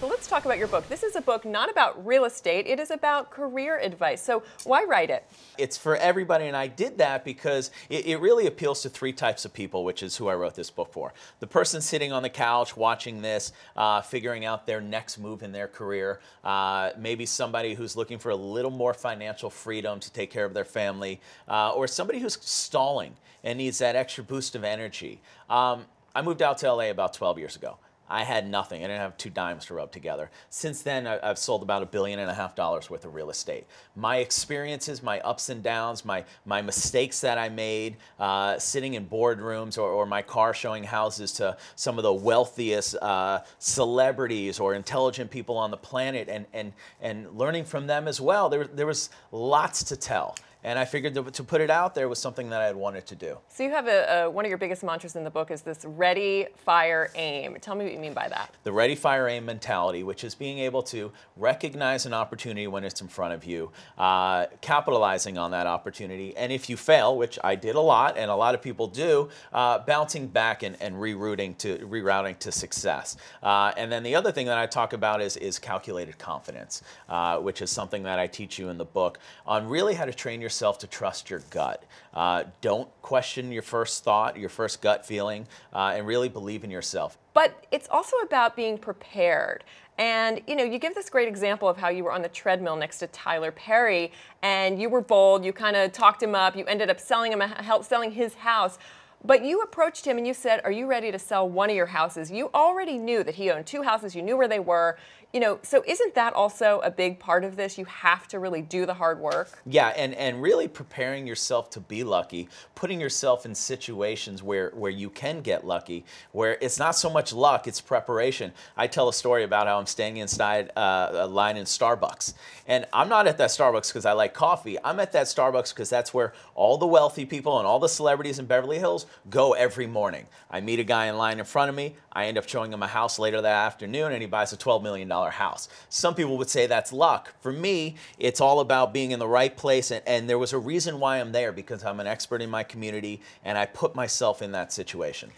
So let's talk about your book. This is a book not about real estate, it is about career advice. So why write it? It's for everybody, and I did that because it, it, really appeals to three types of people, which is who I wrote this book for. The person sitting on the couch watching this, uh, figuring out their next move in their career, uh, maybe somebody who's looking for a little more financial freedom to take care of their family, uh, or somebody who's stalling and needs that extra boost of energy. Um, I moved out to LA about 12 years ago. I had nothing. I didn't have two dimes to rub together. Since then, I've sold about a billion and a half dollars worth of real estate. My experiences, my ups and downs, my, my mistakes that I made uh, sitting in boardrooms or, or my car showing houses to some of the wealthiest uh, celebrities or intelligent people on the planet and, and, and learning from them as well. There, there was lots to tell and I figured to, to, put it out there was something that I had wanted to do. So you have a, a, one of your biggest mantras in the book is this ready, fire, aim. Tell me what you mean by that. The ready, fire, aim mentality, which is being able to recognize an opportunity when it's in front of you, uh, capitalizing on that opportunity, and if you fail, which I did a lot, and a lot of people do, uh, bouncing back and, and rerouting to rerouting to success. Uh, and then the other thing that I talk about is is calculated confidence, uh, which is something that I teach you in the book on really how to train your yourself to trust your gut. Uh, don't question your first thought, your first gut feeling, uh, and really believe in yourself. But it's also about being prepared. And you know, you give this great example of how you were on the treadmill next to Tyler Perry, and you were bold. You kind of talked him up. You ended up selling him, a, help selling his house. But you approached him and you said, Are you ready to sell one of your houses? You already knew that he owned two houses, you knew where they were you know, so isn't that also a big part of this? You have to really do the hard work. Yeah, and, and really preparing yourself to be lucky, putting yourself in situations where, where you can get lucky, where it's not so much luck, it's preparation. I tell a story about how I'm standing inside uh, a line in Starbucks. And I'm not at that Starbucks because I like coffee. I'm at that Starbucks because that's where all the wealthy people and all the celebrities in Beverly Hills go every morning. I meet a guy in line in front of me. I end up showing him a house later that afternoon and he buys a $12 million house. Some people would say that's luck. For me, it's all about being in the right place, and, and there was a reason why I'm there because I'm an expert in my community and I put myself in that situation.